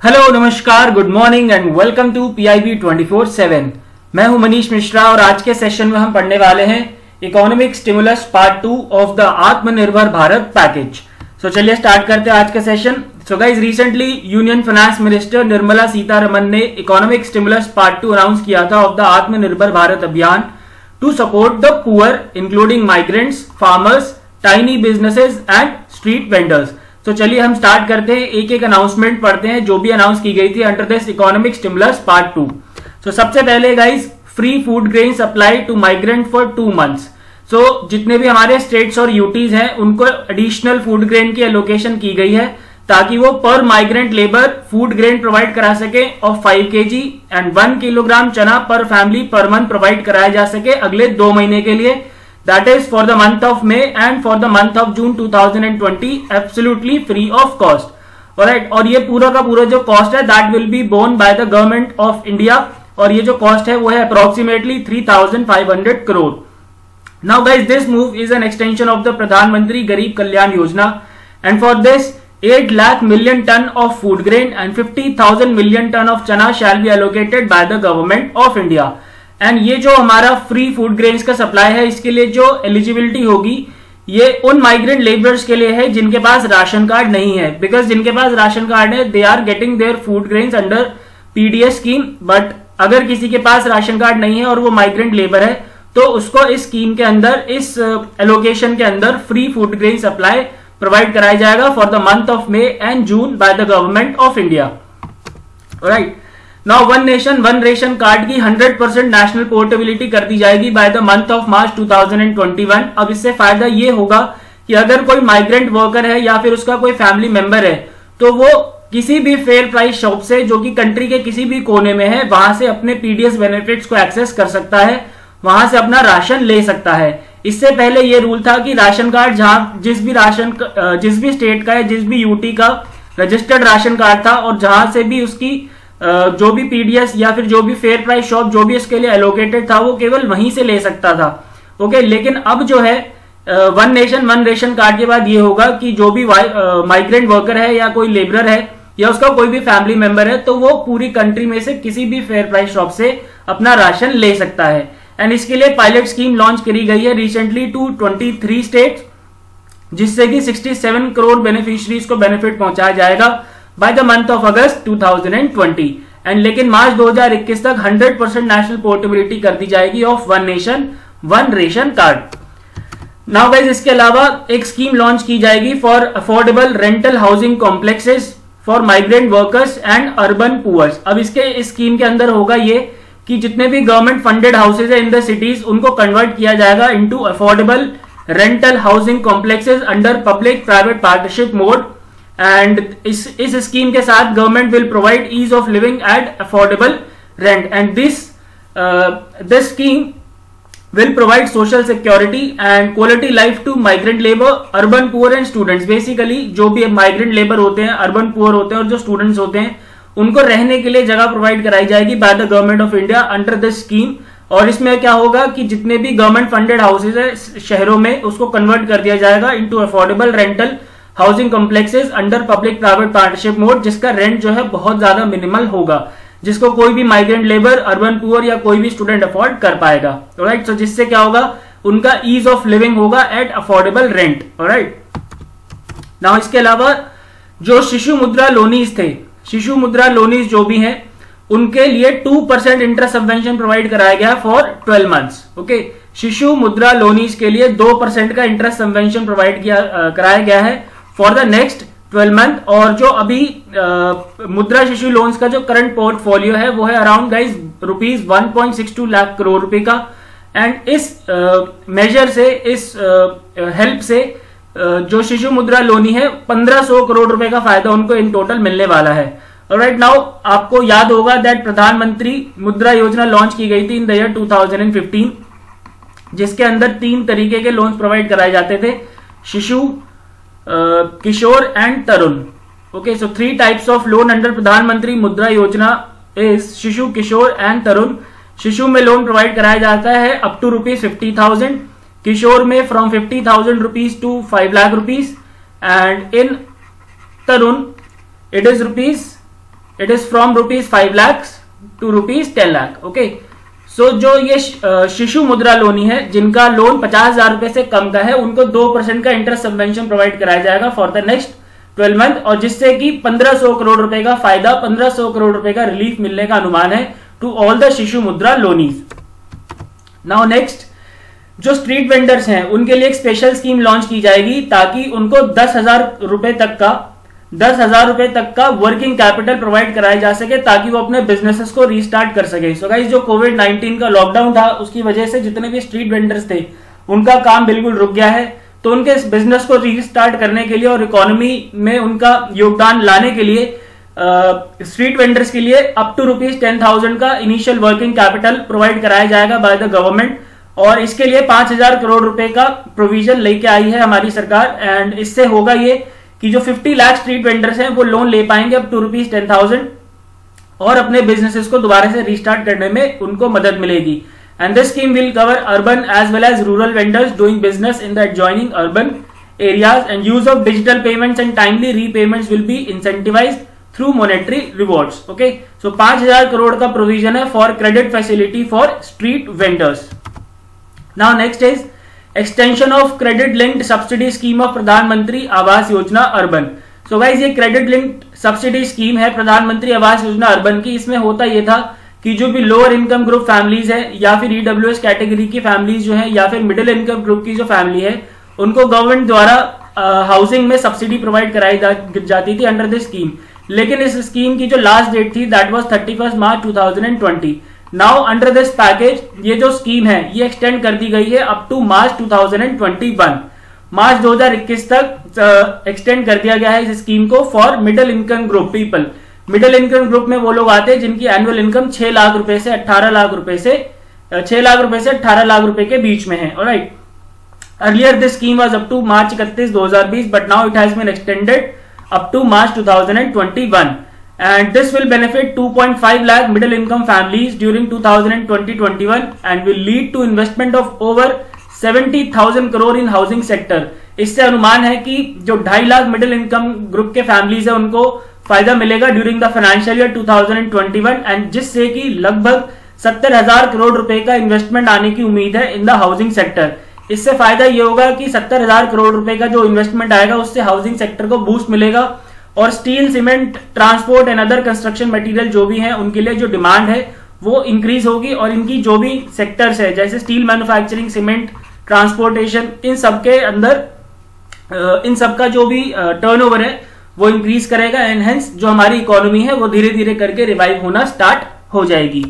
Hello नमस्कार good morning and welcome to P I B twenty four seven मैं हूँ मनीष मिश्रा और आज के सेशन में हम पढ़ने वाले हैं economic stimulus part two of the Atmanirbhar Bharat package सो चलिए स्टार्ट करते हैं आज का session so guys recently union finance minister Nirmala Sitharaman ने economic stimulus part two announce किया था of the Atmanirbhar Bharat Abhiyan to support the poor including migrants farmers tiny businesses and street vendors तो चलिए हम start करते हैं। एक एक अनाउंसमेंट पढ़ते हैं, जो भी अनाउंस की गई थी under this economic stimulus part two so सबसे पहले guys free food grain supply to migrant for two months so जितने भी हमारे स्टेट्स और यूटीज हैं, उनको एडिशनल फ़ूड ग्रेन की एलोकेशन की गई है, ताकि वो पर migrant labour food grain provide करा सके और फाइव के जी एंड वन किलोग्राम चना per family per month provide कराया जा सके अगले दो महीने के लिए। That is for the month of May and for the month of June 2020 absolutely free of cost alright और ये पूरा का पूरा जो कॉस्ट है that will be borne by the government of India और ये जो कॉस्ट है वो है अप्रोक्सीमेटली 3500 crore now guys this move is an extension of the Pradhan Mantri Garib Kalyan Yojana and for this 8 lakh million ton of food grain and 50,000 million ton of chana shall be allocated by the government of India. And ये जो हमारा free food grains का supply है इसके लिए जो eligibility होगी ये उन माइग्रेंट लेबरर्स के लिए है जिनके पास राशन कार्ड नहीं है। बिकॉज़ जिनके पास राशन कार्ड है they are getting their food grains under PDS scheme but अगर किसी के पास राशन कार्ड नहीं है और वो माइग्रेंट लेबर है तो उसको इस स्कीम के अंदर इस एलोकेशन uh, के अंदर free food grain supply provide कराया जाएगा for the month of May and June by the government of India right now one nation one ration card की 100 परसेंट नेशनल पोर्टेबिलिटी कर दी जाएगी by the month of March 2021 अब इससे फ़ायदा ये होगा कि अगर कोई माइग्रेंट वर्कर है या फिर उसका कोई फैमिली मेंबर है तो वो किसी भी फेयर प्राइस शॉप से, जो कि कंट्री के किसी भी कोने में है, वहाँ से अपने पीडीएस बेनिफिट्स को एक्सेस कर सकता है, वहाँ से अपना राशन ले सकता है। इससे पहले ये रूल था कि राशन कार्ड जहाँ जिस भी राशन जिस भी स्टेट का है, जिस भी यूटी का रजिस्टर्ड राशन कार्ड था, और जहाँ से भी उसकी जो भी पीडीएस या फिर जो भी फेयर प्राइस शॉप जो भी इसके लिए एलोकेटेड था, वो केवल वहीं से ले सकता था। ओके लेकिन अब जो है one nation one ration card के बाद ये होगा कि जो भी माइग्रेंट वर्कर है या कोई लेबरर है या उसका कोई भी फैमिली मेंबर है तो वो पूरी कंट्री में से किसी भी फेयर प्राइस शॉप से अपना राशन ले सकता है। एंड इसके लिए पायलट स्कीम लॉन्च करी गई है recently two twenty three state जिससे कि 67 करोड़ बेनिफिशरीज को बेनिफिट पहुँचाया जाएगा। By the month of August 2020 and लेकिन मार्च 2021 तक 100 परसेंट नेशनल पोर्टेबिलिटी कर दी जाएगी of one nation one ration card now guys इसके अलावा एक स्कीम लॉन्च की जाएगी for affordable rental housing complexes for migrant workers and urban poors अब इसके, इस स्कीम के अंदर होगा ये कि जितने भी गवर्नमेंट फंडेड हाउसेज है इन द सिटीज़ उनको कन्वर्ट किया जाएगा into affordable rental housing complexes under public private partnership mode and इस इस स्कीम के साथ government will provide ease of living at affordable rent and this this scheme will provide social security and quality life to migrant labor, urban poor and students. Basically, जो भी migrant labor होते हैं, urban poor होते हैं और जो students होते हैं, उनको रहने के लिए जगह प्रोवाइड कराई जाएगी by the government of India under this scheme और इसमें क्या होगा कि जितने भी गवर्नमेंट फंडेड हाउसेज है शहरों में, उसको कन्वर्ट कर दिया जाएगा into affordable rental housing complexes under public private partnership mode जिसका रेंट जो है बहुत ज़्यादा मिनिमल होगा, जिसको कोई भी माइग्रेंट लेबर अर्बन पुअर या कोई भी स्टूडेंट अफोर्ड कर पाएगा। राइट सो जिससे क्या होगा? उनका ईज ऑफ़ लिविंग होगा एट अफोर्डेबल रेंट राइट ना इसके अलावा जो शिशु मुद्रा लोनीज थे, शिशु मुद्रा लोनीज जो भी हैं, उनके लिए two percent interest subvention provide कराया गया for twelve months okay Shishu Mudra loanees के लिए दो परसेंट का इंटरेस्ट सबवेंशन प्रोवाइड किया कराया गया है। For the next twelve month और जो अभी आ, मुद्रा शिशु लोन्स का जो करंट पोर्टफोलियो है वो है around guys rupees one point six two lakh crore रुपए का। एंड इस मेजर से इस हेल्प से जो शिशु मुद्रा लोनी है 1500 करोड़ रुपए का फ़ायदा उनको इन टोटल मिलने वाला है। राइट नाउ आपको याद होगा दैट प्रधानमंत्री मुद्रा योजना लॉन्च की गई थी इन द ईयर 2015 जिसके अंदर तीन तरीके के लोन्स प्रोवाइड कराए जाते थे। Shishu Kishore and Tarun. Okay so three types of loan under Pradhan Mantri Mudra Yojana is शिशु किशोर एंड तरुण शिशु में लोन प्रोवाइड कराया जाता है up to rupees fifty thousand Kishore में from fifty thousand rupees to five lakh rupees and in Tarun it is rupees it is from rupees five lakhs to rupees ten lakh okay so so, जो ये शिशु मुद्रा लोनी है जिनका loan पचास हज़ार रुपए से कम का है उनको दो परसेंट का इंटरेस्ट सबवेंशन प्रोवाइड कराया जाएगा for the next twelve month और जिससे कि पंद्रह सौ करोड़ रुपए का फ़ायदा पंद्रह सौ करोड़ रुपए का रिलीफ मिलने का अनुमान है to all the Shishu Mudra loanees now next जो स्ट्रीट वेंडर्स हैं उनके लिए एक स्पेशल स्कीम लॉन्च की जाएगी ताकि उनको दस हज़ार रुपए तक का दस हज़ार रुपए तक का वर्किंग कैपिटल प्रोवाइड कराया जा सके ताकि वो अपने बिजनेसेस को रीस्टार्ट कर सके। सो गाइस जो कोविड 19 का लॉकडाउन था, उसकी वजह से जितने भी स्ट्रीट वेंडर्स थे, उनका काम बिल्कुल रुक गया है। तो उनके इस बिज़नेस को रीस्टार्ट करने के लिए और इकोनॉमी में उनका योगदान लाने के लिए स्ट्रीट वेंडर्स के लिए up to rupees ten thousand का इनिशियल वर्किंग कैपिटल प्रोवाइड कराया जाएगा बाय द गवर्नमेंट और इसके लिए पाँच हज़ार करोड़ रुपए का प्रोविज़न लेके आई है हमारी सरकार। एंड इससे होगा ये कि जो 50 लाख स्ट्रीट वेंडर्स हैं, वो लोन ले पाएँगे अब टू रुपीज़ टेन थाउज़ेंड और अपने बिजनेसेस को दोबारा से रिस्टार्ट करने में उनको मदद मिलेगी। And this scheme will cover urban as well as rural vendors doing business in the adjoining urban areas and use of digital payments and timely repayments will be incentivise through monetary rewards okay so पाँच हज़ार करोड़ का provision है for credit facility for street vendors now next is extension of credit linked subsidy scheme of Pradhan Mantri Awas Yojana urban so guys ये credit linked subsidy scheme है प्रधानमंत्री Awas Yojana urban की। इसमें होता यह था कि जो भी लोअर इनकम ग्रुप फैमिलीज़ है, या फिर ईडब्ल्यू कैटेगरी की फैमिलीज़ जो है, या फिर मिडिल इनकम ग्रुप की जो फैमिली है, उनको गवर्नमेंट द्वारा हाउसिंग में सब्सिडी प्रोवाइड कराई जाती थी अंडर दिस स्कीम लेकिन इस स्कीम की जो लास्ट डेट थी that was thirty March two thousand and twenty now under this package ये जो स्कीम है, ये एक्सटेंड कर दी गई है अप टू मार्च 2021 मार्च 2021 तक एक्सटेंड कर दिया गया है इस स्कीम को for middle income group people middle income group में वो लोग आते हैं जिनकी एनुअल इनकम 6 लाख रुपए से 18 लाख रुपए से 6 लाख रुपए से 18 लाख रुपए के बीच में है right earlier this scheme was up to March इकतीस, दो but now it has been extended up to March 2021 and this will benefit 2.5 lakh middle income families during 2020-21 and will lead to investment of over 70,000 crore in housing sector. इससे अनुमान है कि जो ढाई lakh middle income group के families है उनको फ़ायदा मिलेगा during the financial year 2021 and जिससे कि लगभग सत्तर हज़ार करोड़ रुपए का इन्वेस्टमेंट आने की उम्मीद है इन द हाउसिंग सेक्टर इससे फ़ायदा ये होगा कि सत्तर हज़ार करोड़ रुपए का जो इन्वेस्टमेंट आएगा उससे हाउसिंग सेक्टर को बूस्ट मिलेगा और steel cement transport and other construction material जो भी है, उनके लिए जो डिमांड है, वो इंक्रीज होगी और इनकी जो भी सेक्टर्स है, जैसे स्टील मैन्युफैक्चरिंग सीमेंट ट्रांसपोर्टेशन इन सबके अंदर इन सबका जो भी टर्नओवर है, वो इंक्रीज करेगा एंड हेंस जो हमारी इकोनॉमी है, वो धीरे धीरे करके रिवाइव होना स्टार्ट हो जाएगी।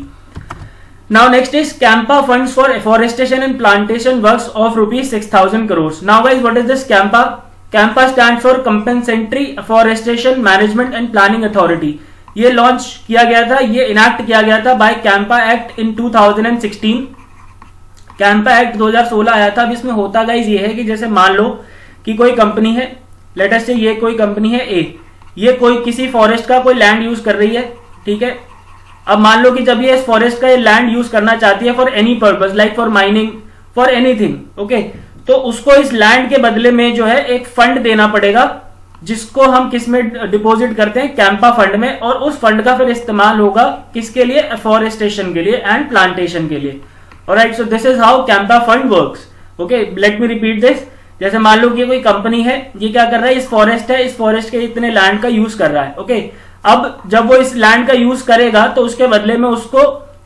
Now next is CAMPA fund for afforestation and plantation work of rupees six thousand crore now wise what is this CAMPA CAMPA stand for compensatory forestation management and planning authority ये launch किया गया था, ये enact किया गया था by CAMPA act in 2016 CAMPA act 2016 आया था, अब इसमें होता गाइज़ ये है कि जैसे मान लो कि कोई कंपनी है लेटेस्ट से ये कोई कंपनी है ए ये कोई किसी फॉरेस्ट का कोई लैंड यूज़ कर रही है, ठीक है? अब मान लो कि जब ये इस फॉरेस्ट का ये लैंड यूज़ करना चाहती है for any purpose like for mining for anything okay तो उसको इस लैंड के बदले में जो है एक फंड देना पड़ेगा, जिसको हम किसमें डिपॉजिट करते हैं? कैंपा फंड में। और उस फंड का फिर इस्तेमाल होगा किसके लिए? फॉरेस्टेशन के लिए एंड प्लांटेशन के लिए। और right so this is how CAMPA fund work okay let me repeat this जैसे मान लो कि कोई कंपनी है, ये क्या कर रहा है? इस फॉरेस्ट है, इस फॉरेस्ट के इतने लैंड का यूज़ कर रहा है। Okay okay? अब जब वो इस लैंड का यूज़ करेगा तो उसके बदले में उसको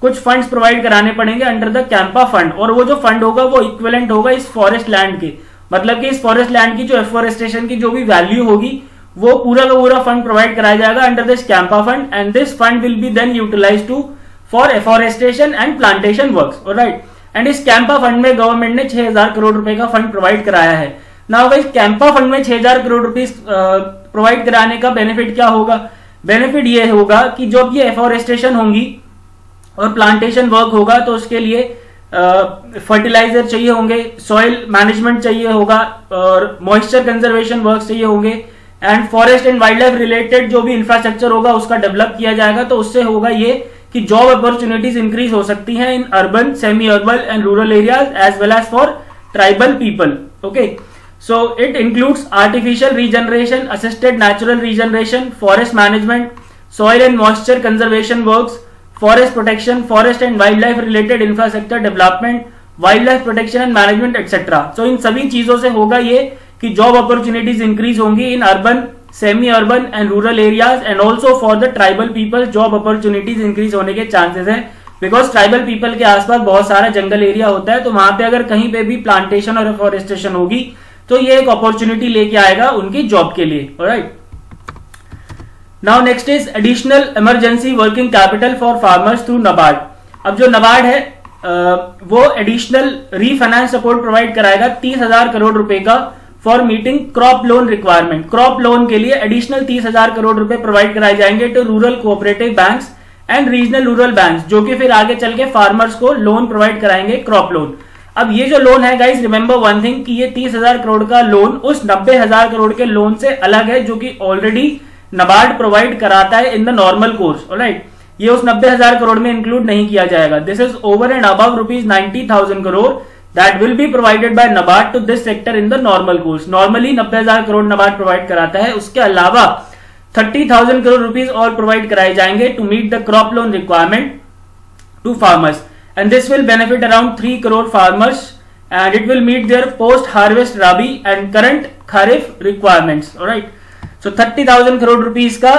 कुछ फंड्स प्रोवाइड कराने पड़ेंगे अंडर द कैंपा फंड और वो जो फंड होगा, वो इक्विवेलेंट होगा इस फॉरेस्ट लैंड के. मतलब कि इस फॉरेस्ट लैंड की जो एफोरेस्टेशन की जो भी वैल्यू होगी, वो पूरा का पूरा फंड प्रोवाइड कराया जाएगा under this CAMPA fund and this fund will be then utilise to for afforestation and plantation work right and इस कैंपा फंड में गवर्नमेंट ने छह हज़ार करोड़ रुपए का फंड प्रोवाइड कराया है. ना होगा इस कैंपा फंड में छह हज़ार करोड़ रुपीज़ प्रोवाइड कराने का बेनिफिट क्या होगा? बेनिफिट ये होगा कि जो ये एफोरेस्टेशन होंगी और प्लांटेशन वर्क होगा तो उसके लिए फर्टिलाइज़र चाहिए होंगे सॉइल मैनेजमेंट चाहिए होगा और मॉइस्चर कंजर्वेशन वर्क चाहिए होंगे and forest and wild life related जो भी इंफ्रास्ट्रक्चर होगा उसका डेवलप किया जाएगा तो उससे होगा ये कि जॉब अपॉर्चुनिटीज़ इंक्रीज हो सकती हैं in urban semi urban and rural areas as well as for tribal people okay so it includes artificial regeneration assisted natural regeneration forest management soil and moisture conservation works, forest protection, forest and wildlife related infrastructure development, wildlife protection and management etc. So इन सभी चीज़ों से होगा ये कि job opportunities increase होंगी in urban semi urban and rural areas and also for the tribal people job opportunities increase होने के चांसेस हैं बिकॉज़ ट्राइबल पीपल के आसपास बहुत सारा जंगल एरिया होता है तो वहाँ पे अगर कहीं पे भी प्लांटेशन और एफोरेस्टेशन होगी तो ये एक अपॉर्चुनिटी लेके आएगा उनकी जॉब के लिए right now next is additional emergency working capital for farmers through NABARD अब जो नबार्ड है वो एडिशनल रीफाइनेंस सपोर्ट प्रोवाइड कराएगा तीस हज़ार करोड़ रुपए का for meeting crop loan requirement crop loan के लिए एडिशनल तीस हज़ार करोड़ रुपए प्रोवाइड कराए जाएँगे to rural cooperative banks and regional rural banks जो कि फिर आगे चल के फार्मर्स को लोन प्रोवाइड कराएँगे क्रॉप लोन अब ये जो लोन है गाइज़ रिमेंबर वन थिंग कि ये तीस हज़ार करोड़ का लोन उस नब्बे हज़ार करोड़ के लोन से अलग है, जो कि ऑलरेडी नबार्ड प्रोवाइड कराता है in the normal course right ये उस नब्बे हज़ार करोड़ में इंक्लूड नहीं किया जाएगा। This is over and above rupees ninety thousand crore that will be provided by NABARD to this sector in the normal course normally नब्बे हज़ार करोड़ नबार्ड प्रोवाइड कराता है। उसके अलावा थर्टी थाउज़ेंड करोड़ रुपीज़ और प्रोवाइड कराए जाएँगे to meet the crop loan requirement to farmers and this will benefit around three crore farmers and it will meet their post harvest rabi and current kharif requirements all right so 30000 crore rupees का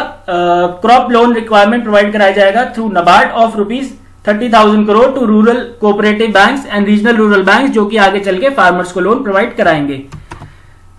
crop loan requirement provide कराया जाएगा through NABARD of rupees thirty thousand crore to rural cooperative banks and regional rural banks जो कि आगे चल के farmers को loan provide कराएँगे।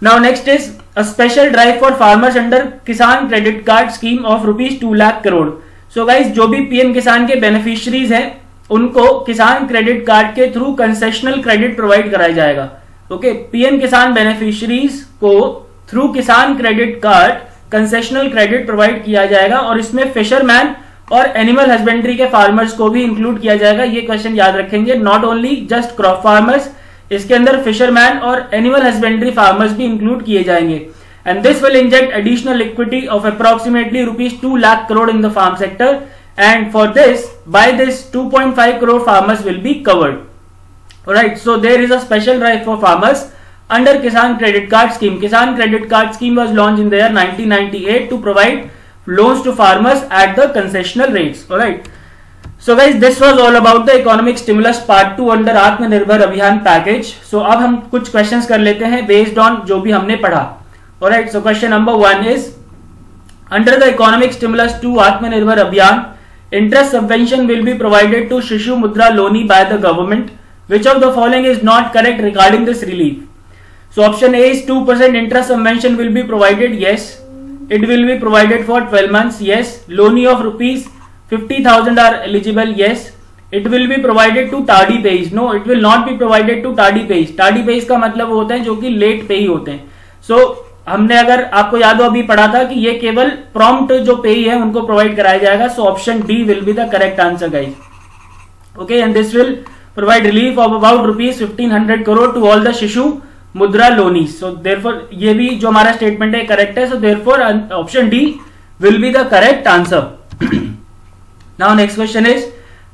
Now next is a special drive for farmers under Kisan credit card scheme of rupees two lakh crore so guys जो भी PM Kisan के बेनिफिशरीज हैं, उनको किसान क्रेडिट कार्ड के थ्रू कंसेशनल क्रेडिट प्रोवाइड कराया जाएगा। ओके पीएम किसान बेनिफिशरीज को through Kisan credit card concessional credit provide किया जाएगा और इसमें फिशरमैन और एनिमल हस्बेंड्री के फार्मर्स को भी इंक्लूड किया जाएगा। ये क्वेश्चन याद रखेंगे। Not only just crop farmers इसके अंदर फिशरमैन और एनिमल हस्बेंड्री फार्मर्स भी इंक्लूड किए जाएँगे। And this will inject additional equity of approximately rupees two lakh crore in the farm sector and for this, by this 2.5 crore farmers will be covered. Alright, so there is a special drive for farmers. Under Kisan credit card scheme Kisan credit card scheme was launch in the 1998 to provide loans to farmers at the concessional rates right so guys this was all about the economic stimulus part two under Atmanirbhar Abhiyan package सो अब हम कुछ question कर लेते हैं based on जो भी हमने पढ़ा। और right so question number one is under the economic stimulus to Aatmanirbhar Abhiyan interest subvention will be provided to Shishu Mudra loanees by the government which of the following is not correct regarding this relief so option A is two percent interest subvention will be provided yes it will be provided for twelve month yes loanees of rupees fifty thousand are eligible yes it will be provided to टाडी page no it will not be provided to टाडी page टाडी page का मतलब होते हैं जो कि late पे ही होते हैं। सो so, हमने अगर आपको याद हो अभी पढ़ा था कि ये केवल प्रॉम्प्ट जो पे ही है उनको प्रोवाइड कराया जाएगा। So option D will be the correct answer guys okay and this will provide relief of about rupees fifteen hundred crore to all the Shishu Mudra loanees. So therefore ये भी जो हमारा स्टेटमेंट है correct है। So therefore option D will be the correct answer now next question is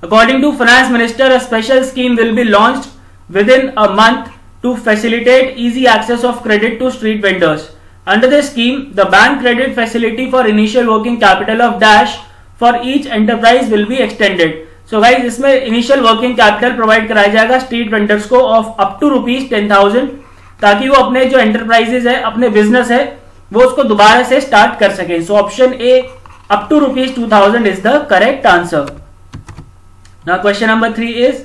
according to finance minister special scheme will be launch within a month to facilitate easy access of credit to street vendors under the scheme the bank credit facility for initial working capital of dash for each enterprise will be extended so guys इसमें initial working capital provide कराया जाएगा street vendors को of up to rupees ten thousand ताकि वो अपने जो enterprises है, अपने बिज़नेस है, वो उसको दोबारा से स्टार्ट कर सके। So option A up to rupees two thousand is the correct answer question number three is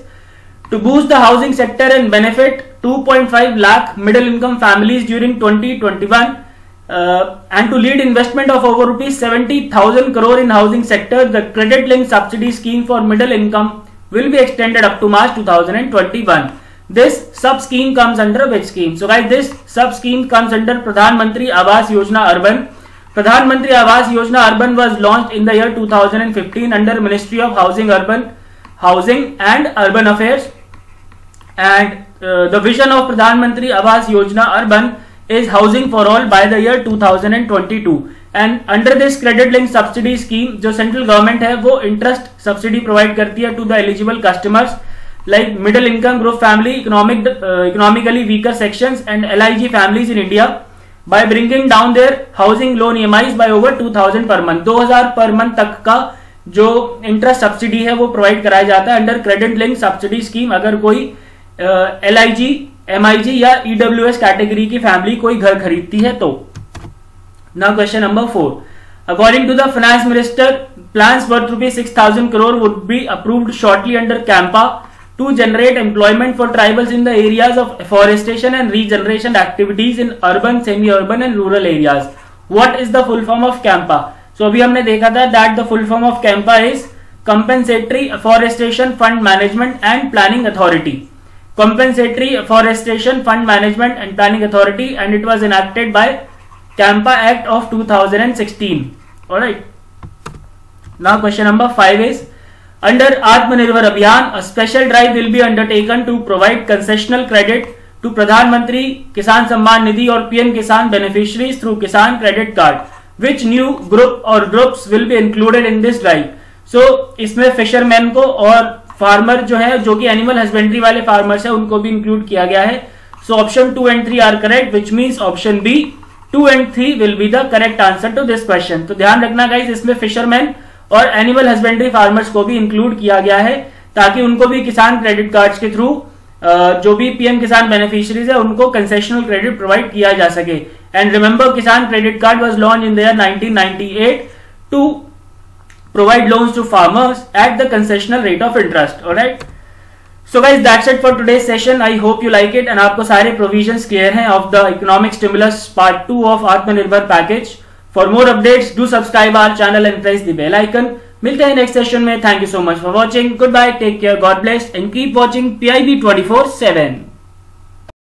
to boost the housing sector and benefit 2.5 lakh middle income families during 2021 and to lead investment of over rupees seventy thousand crore in housing sector the credit link subsidy scheme for middle income will be extended up to March two thousand and twenty one this sub scheme comes under which scheme so guys this sub scheme comes under Pradhanmantri Awas Yojana urban Pradhanmantri Awas Yojana urban was launch in the year 2015 under ministry of housing urban housing and urban affairs and the vision of Pradhanmantri Awas Yojana urban is housing for all by the year 2022 and under this credit link subsidy scheme जो central government है, वो interest subsidy provide करती है to the eligible customers middle income group family economic economically weaker sections and L I G families in India by bringing down their housing loan EMIs by over 2000 per month. 2000 per month तक का जो interest subsidy है वो provide कराया जाता है under credit link subsidy scheme अगर कोई L I G M I G या ईडब्ल्यू एस कैटेगरी की फैमिली कोई घर खरीदती है तो। Now question number four According to the finance minister, plans worth rupees 6,000 crore would be approved shortly under CAMPA to generate employment for tribals in the areas of afforestation and regeneration activities in urban, semi-urban and rural areas. What is the full form of CAMPA? So अभी हमने देखा था that the full form of CAMPA is Compensatory Afforestation Fund Management and Planning Authority. Compensatory Afforestation Fund Management and Planning Authority and it was enacted by CAMPA Act of 2016. Alright. Now question number 5 is under Atmanirbhar Abhiyan, a special drive will be undertaken to provide concessional credit to Pradhan Mantri Kisan Samman Nidhi or PM Kisan beneficiaries through Kisan Credit Card. Which new group or groups will be included in this drive? So इसमें fisherman को और farmer जो है जो कि animal husbandry वाले farmers है उनको भी इंक्लूड किया गया है so option two and three are correct which means option B two and three will be the correct answer to this question तो ध्यान रखना गाइज़ इसमें फिशरमैन और एनिमल हस्बेंड्री फार्मर्स को भी इंक्लूड किया गया है ताकि उनको भी किसान क्रेडिट कार्ड के थ्रू जो भी पीएम किसान बेनिफिशरीज है, उनको कंसेशनल क्रेडिट प्रोवाइड किया जा सके। And remember Kisan credit card was launch in the year 1998 to provide loans to farmers at the concessional rate of interest right so guys that's it for today session I hope you like it and आपको सारे provisions clear हैं of the economic stimulus part two of Aatmanirbhar package for more updates do subscribe our channel and press the bell icon मिलते हैं next session में. Thank you so much for watching goodbye take care God bless and keep watching P I B twenty four seven